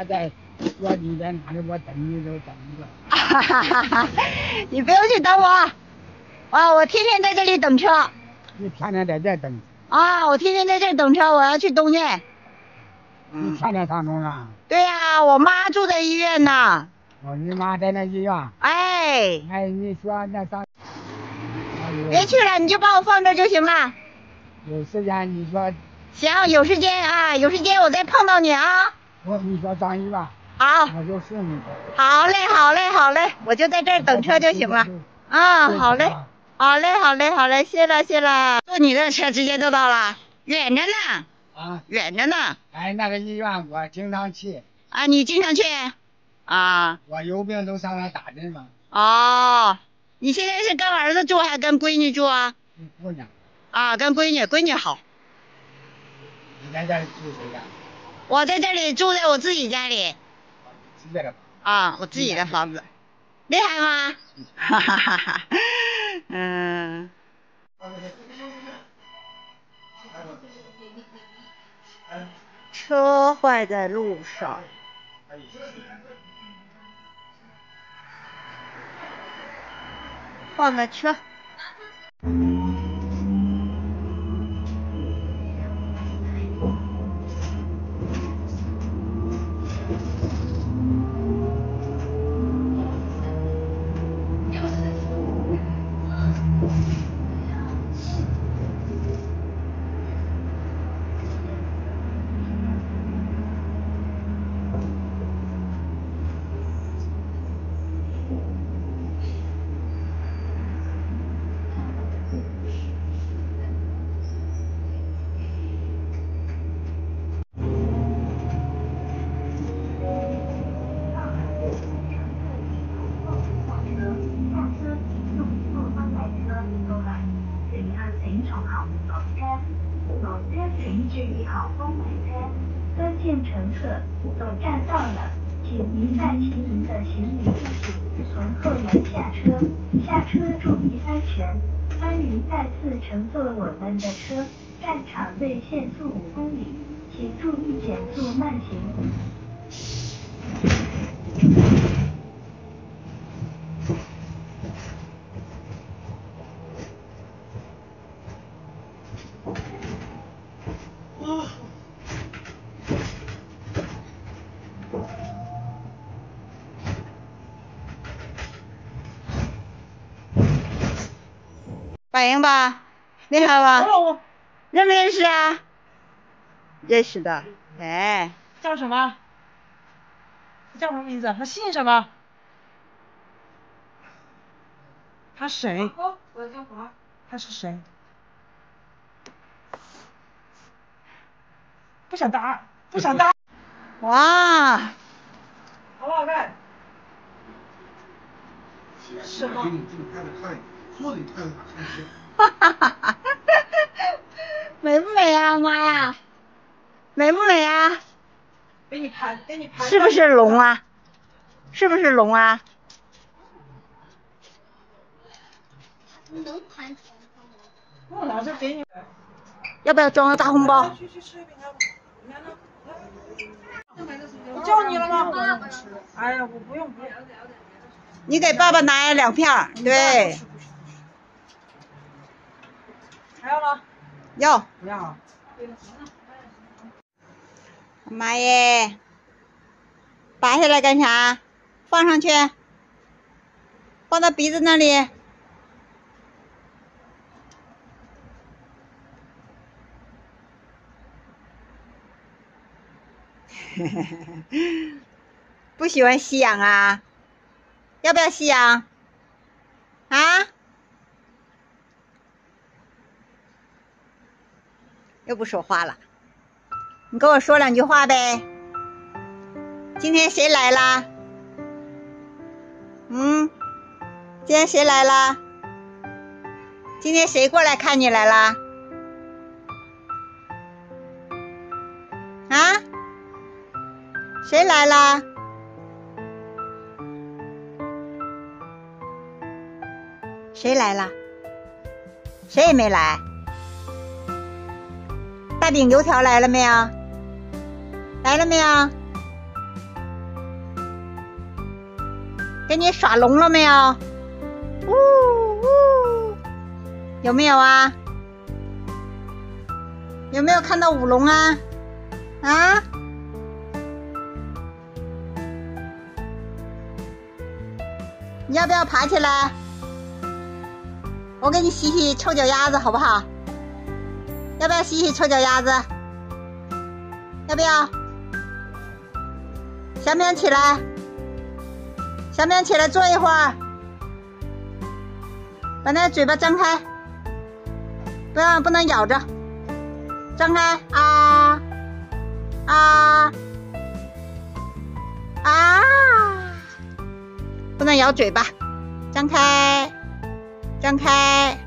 他在说你在哪里我等你都等一个。哈哈哈哈！你不用去等我，啊，我天天在这里等车。你天天在这等？啊，我天天在这等车，我要去东院。你天天上东啊？对呀，我妈住在医院呢。哦，你妈在那医院？哎。哎，你说那上？别去了，你就把我放这就行了。有时间你说。行，有时间啊，有时间我再碰到你啊。我你说张医院。好。我就是你。好嘞，好嘞，好嘞，我就在这儿等车就行了。啊，好嘞，好嘞，好嘞，好嘞，谢了，谢了。坐你的车直接就到了，远着呢。啊，远着呢。哎，那个医院我经常去。啊，你经常去？啊。我有病都上那打针嘛。哦，你现在是跟儿子住还是跟闺女住啊？姑娘。啊，跟闺女，闺女好。你在这里住谁家？我在这里住在我自己家里。自己的。啊，我自己的房子。厉害吗？哈哈哈哈。嗯。车坏在路上。换个车。乘客，总站到了，请您带齐您的行李物品，从后门下车。下车注意安全，欢迎再次乘坐我们的车。站场内限速五公里，请注意减速慢行。反应吧。你好吧？认不认识啊？认识的，哎。叫什么？叫什么名字？他姓什么？他谁？我叫华。他是谁？不想搭，不想搭。哇。好不好看？什么？哈哈哈哈哈！美不美啊，妈呀？美不美啊？给你拍，给你拍。是不是龙啊？是不是龙啊？能拍我拿着给你。要不要装个大红包？去去吃饼干吧。我叫你了吗？哎呀，我不用不用。你给爸爸拿两片，对。还要吗？要。不要。妈耶！拔下来干啥？放上去。放到鼻子那里。不喜欢吸氧啊？要不要吸氧？啊？又不说话了，你跟我说两句话呗。今天谁来啦？嗯，今天谁来啦？今天谁过来看你来啦？啊？谁来啦？谁来啦？谁也没来。大饼油条来了没有？来了没有？给你耍龙了没有？呜呜，有没有啊？有没有看到舞龙啊？啊？你要不要爬起来？我给你洗洗臭脚丫子好不好？要不要洗洗臭脚丫子？要不要？想不想起来？想不想起来坐一会儿？把那嘴巴张开，不要不能咬着，张开啊啊啊！不能咬嘴巴，张开，张开。